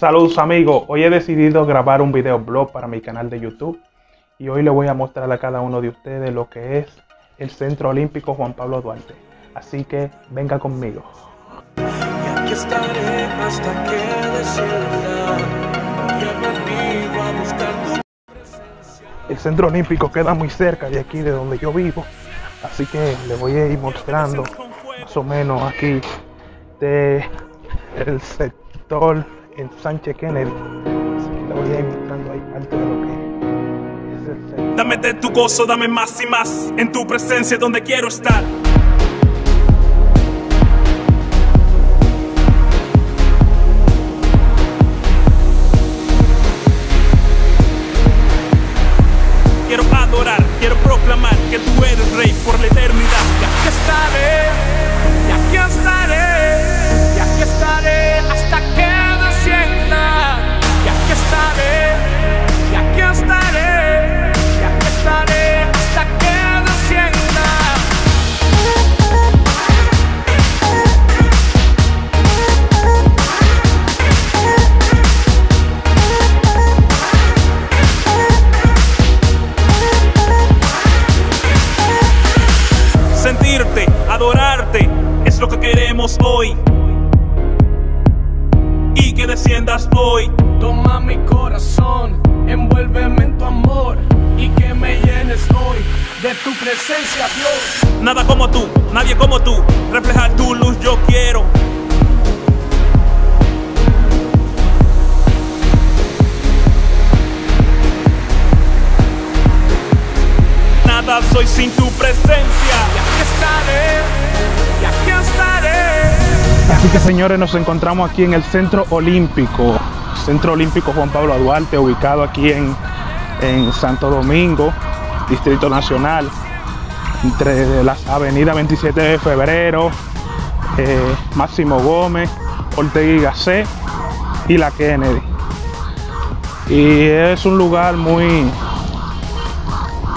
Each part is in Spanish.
Saludos amigos, hoy he decidido grabar un video blog para mi canal de YouTube y hoy le voy a mostrar a cada uno de ustedes lo que es el Centro Olímpico Juan Pablo Duarte. Así que venga conmigo. Y aquí estaré hasta que tu El Centro Olímpico queda muy cerca de aquí de donde yo vivo, así que le voy a ir mostrando más o menos aquí de el sector en Sánchez Kennedy. Así que le voy a ir mostrando ahí parte de lo que es el centro. Dame de tu gozo, dame más y más. En tu presencia es donde quiero estar. Quiero adorar, quiero proclamar que tú eres rey por la eternidad. Y aquí estaré, y aquí estaré, de tu presencia, Dios. Nada como tú, nadie como tú. Reflejar tu luz yo quiero. Nada soy sin tu presencia. Y aquí estaré, y aquí estaré. Así que señores, nos encontramos aquí en el Centro Olímpico, Centro Olímpico Juan Pablo Duarte, ubicado aquí en, en Santo Domingo, Distrito Nacional, entre las avenidas 27 de Febrero, eh, Máximo Gómez, Ortega y Gasset y la Kennedy. Y es un lugar muy,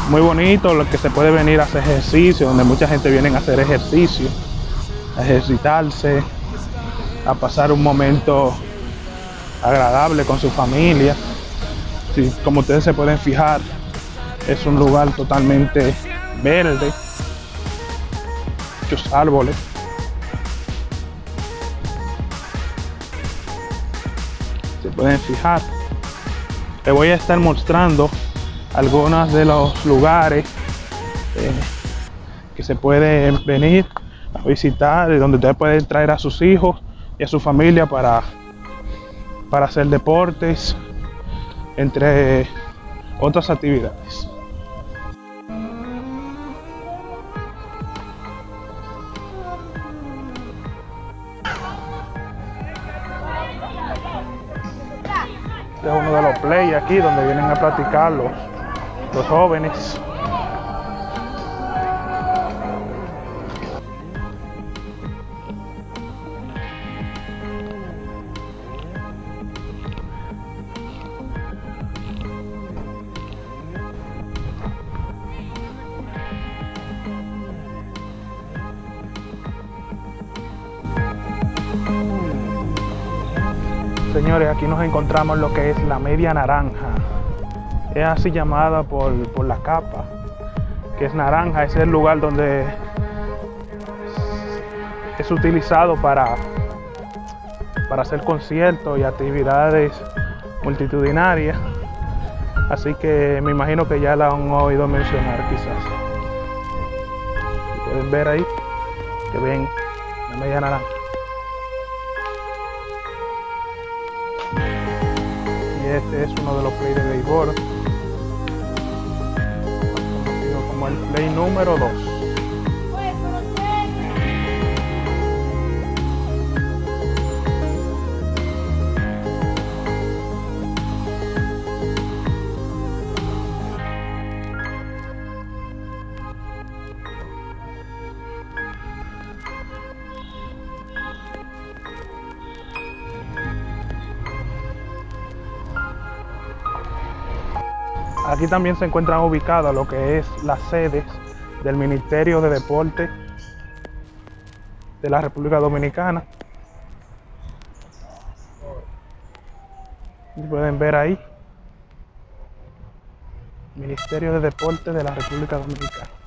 muy bonito, lo que se puede venir a hacer ejercicio, donde mucha gente viene a hacer ejercicio, a ejercitarse, a pasar un momento agradable con su familia. Sí, como ustedes se pueden fijar, es un lugar totalmente verde, muchos árboles. Se pueden fijar. Les voy a estar mostrando algunos de los lugares eh, que se pueden venir a visitar, donde ustedes pueden traer a sus hijos y a su familia para, para hacer deportes, entre otras actividades. Es uno de los play aquí donde vienen a practicar los, los jóvenes. Señores, aquí nos encontramos lo que es la media naranja. Es así llamada por, por la capa, que es naranja. Es el lugar donde es utilizado para, para hacer conciertos y actividades multitudinarias. Así que me imagino que ya la han oído mencionar quizás. Pueden ver ahí que ven la media naranja. Este es uno de los play de béisbol conocido como el play número 2 Aquí también se encuentran ubicadas lo que es las sedes del Ministerio de Deporte de la República Dominicana. Pueden ver ahí. Ministerio de Deportes de la República Dominicana.